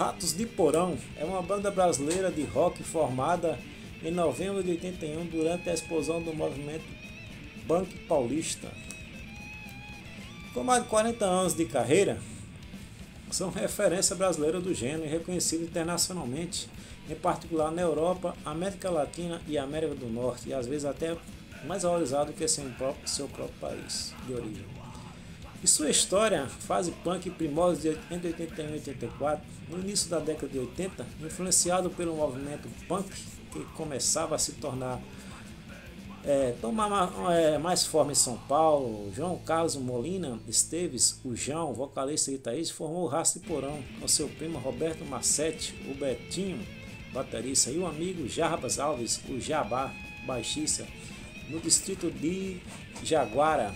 Ratos de Porão é uma banda brasileira de rock formada em novembro de 81 durante a explosão do movimento punk paulista. Com mais de 40 anos de carreira, são referência brasileira do gênero e reconhecido internacionalmente, em particular na Europa, América Latina e América do Norte, e às vezes até mais valorizado que seu próprio, seu próprio país de origem. E sua história, fase punk primórdios de entre 81 e 84, no início da década de 80, influenciado pelo movimento punk que começava a se tornar é, tomar é, mais forma em São Paulo, João Carlos Molina Esteves, o João, vocalista e guitarrista, formou o de Porão com seu primo Roberto Massetti, o Betinho, baterista, e o amigo Jarbas Alves, o Jabá, baixista, no distrito de Jaguara,